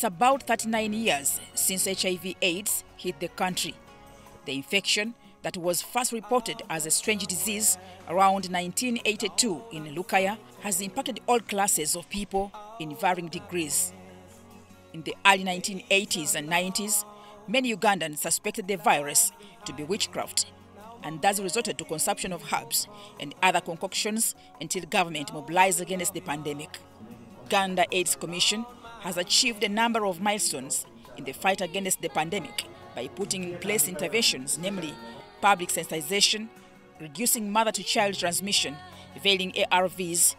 It's about 39 years since HIV AIDS hit the country. The infection that was first reported as a strange disease around 1982 in Lukaya has impacted all classes of people in varying degrees. In the early 1980s and 90s, many Ugandans suspected the virus to be witchcraft and thus resorted to consumption of herbs and other concoctions until government mobilized against the pandemic. Uganda AIDS Commission has achieved a number of milestones in the fight against the pandemic by putting in place interventions, namely public sensitization, reducing mother-to-child transmission, availing ARVs,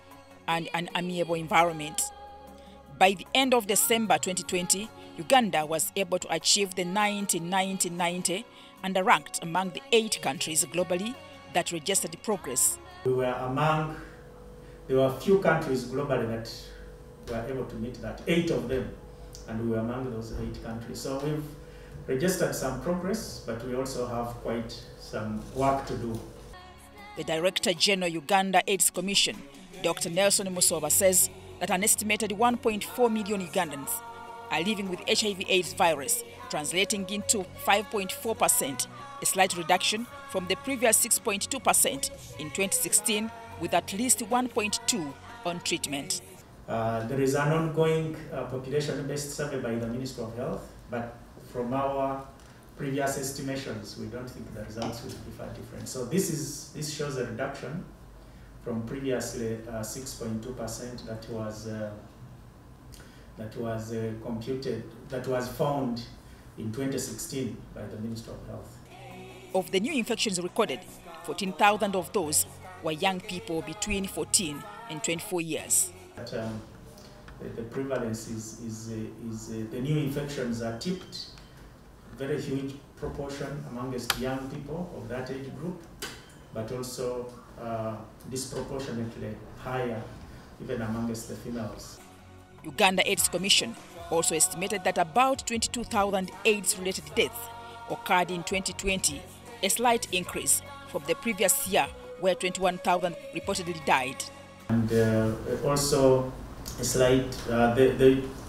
and an amiable environment. By the end of December 2020, Uganda was able to achieve the 90-90-90 and ranked among the eight countries globally that registered progress. We were among, there were few countries globally that were able to meet that, eight of them, and we were among those eight countries. So we've registered some progress, but we also have quite some work to do. The Director General Uganda AIDS Commission, Dr. Nelson Musoba, says that an estimated 1.4 million Ugandans are living with HIV AIDS virus, translating into 5.4%, a slight reduction from the previous 6.2% in 2016, with at least 1.2 on treatment. Uh, there is an ongoing uh, population-based survey by the Ministry of Health, but from our previous estimations, we don't think the results will be far different. So this is this shows a reduction from previously 6.2% uh, that was that was computed that was found in 2016 by the Ministry of Health. Of the new infections recorded, 14,000 of those were young people between 14 and 24 years. But, um, the, the, prevalence is, is, uh, is uh, the new infections are tipped very huge proportion amongst young people of that age group, but also uh, disproportionately higher even amongst the females. Uganda AIDS Commission also estimated that about 22,000 AIDS-related deaths occurred in 2020, a slight increase from the previous year where 21,000 reportedly died. And uh, also a slight, uh, the,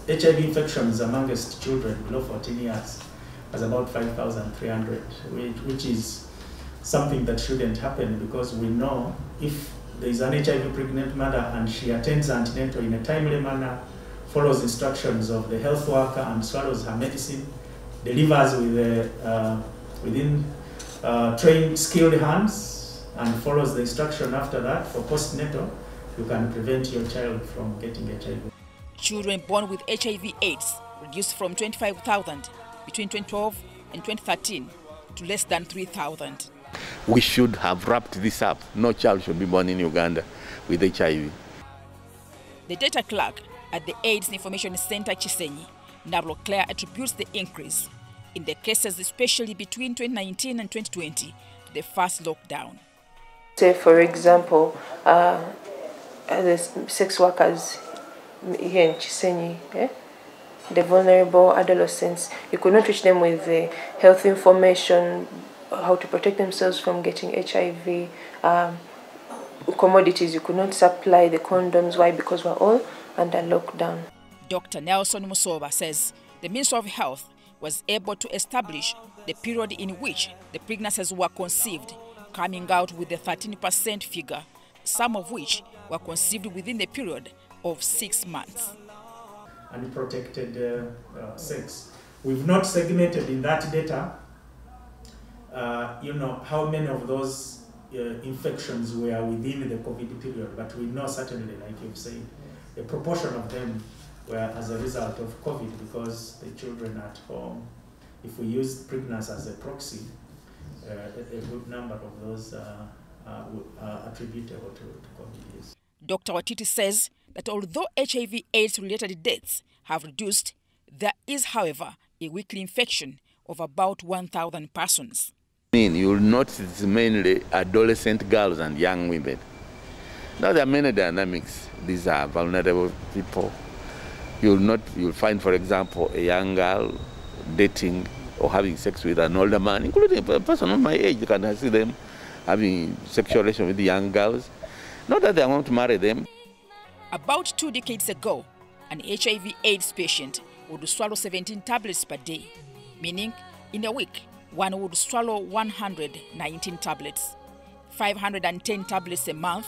the HIV infections amongst children below 14 years was about 5,300, which, which is something that shouldn't happen because we know if there is an HIV pregnant mother and she attends antenatal in a timely manner, follows instructions of the health worker and swallows her medicine, delivers with uh, within uh, trained, skilled hands, and follows the instruction after that for postnatal, you can prevent your child from getting HIV. Children born with HIV AIDS reduced from 25,000 between 2012 and 2013 to less than 3,000. We should have wrapped this up. No child should be born in Uganda with HIV. The data clerk at the AIDS Information Center Kisenyi, Nablo Claire attributes the increase in the cases, especially between 2019 and 2020, to the first lockdown. Say, for example, uh, the sex workers here in Kisenyi, eh? the vulnerable adolescents. You could not reach them with the health information, how to protect themselves from getting HIV, um, commodities. You could not supply the condoms. Why? Because we're all under lockdown. Dr. Nelson Musoba says the Ministry of Health was able to establish the period in which the pregnancies were conceived, coming out with a 13% figure, some of which were conceived within the period of six months unprotected uh, uh, sex. We've not segmented in that data, uh, you know, how many of those uh, infections were within the COVID period, but we know certainly, like you've said, a proportion of them were as a result of COVID because the children at home, if we use pregnancy as a proxy, uh, a, a, good number of those Uh, are uh, attributable to, to COVID. Yes. Dr. Watiti says that although HIV AIDS related deaths have reduced, there is, however, a weekly infection of about 1,000 persons. I mean, you'll notice it's mainly adolescent girls and young women. Now there are many dynamics. These are vulnerable people. You'll not you'll find, for example, a young girl dating or having sex with an older man, including a person of my age. You can see them having sexual relations with young girls. Not that they want to marry them. About two decades ago, an HIV AIDS patient would swallow 17 tablets per day, meaning in a week, one would swallow 119 tablets, 510 tablets a month,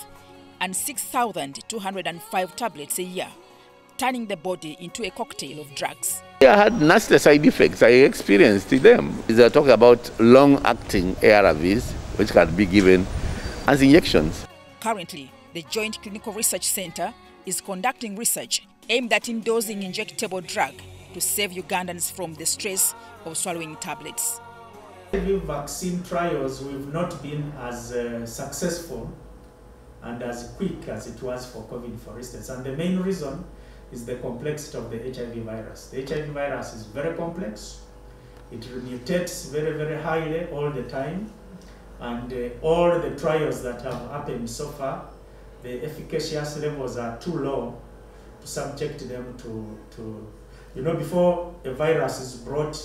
and 6,205 tablets a year, turning the body into a cocktail of drugs. I had nasty side effects. I experienced them. They talk about long-acting ARVs, which can be given as injections. Currently, the Joint Clinical Research Center is conducting research aimed at endorsing injectable drug to save Ugandans from the stress of swallowing tablets. HIV vaccine trials we've not been as uh, successful and as quick as it was for COVID, for instance. And the main reason is the complexity of the HIV virus. The HIV virus is very complex. It mutates very, very highly all the time. And uh, all the trials that have happened so far, the efficacious levels are too low to subject them to, to you know, before a virus is brought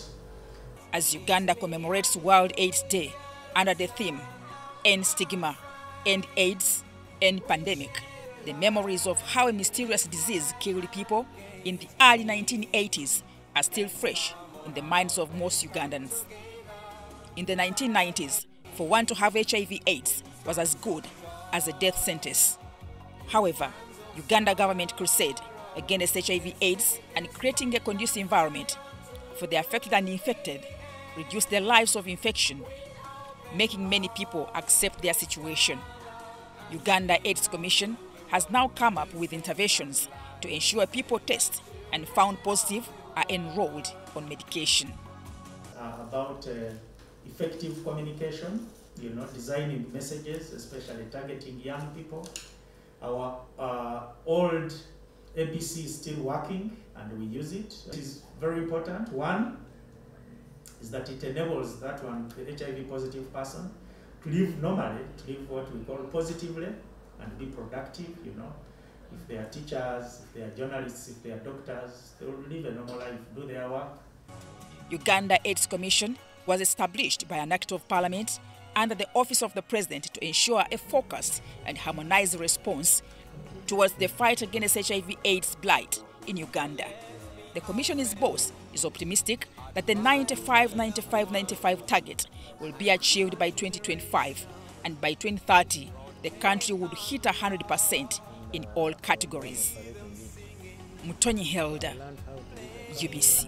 as Uganda commemorates World AIDS Day under the theme End Stigma, End AIDS, End Pandemic. The memories of how a mysterious disease killed people in the early 1980s are still fresh in the minds of most Ugandans. In the 1990s, for one to have HIV AIDS was as good as a death sentence. However, Uganda government crusade against HIV AIDS and creating a conducive environment for the affected and infected reduced the lives of infection, making many people accept their situation. Uganda AIDS Commission has now come up with interventions to ensure people test and found positive are enrolled on medication. Uh, about uh, effective communication, you know, designing messages, especially targeting young people. Our uh, old ABC is still working and we use it. It is very important. One, is that it enables that one, the HIV positive person, to live normally, to live what we call positively and be productive, you know. If they are teachers, if they are journalists, if they are doctors, they will live a normal life, do their work. Uganda AIDS Commission was established by an Act of Parliament under the Office of the President to ensure a focused and harmonized response towards the fight against HIV AIDS blight in Uganda. The Commission's boss is optimistic that the 95 95 95 target will be achieved by 2025 and by 2030 the country would hit 100% in all categories. Mutonyi Helder, UBC.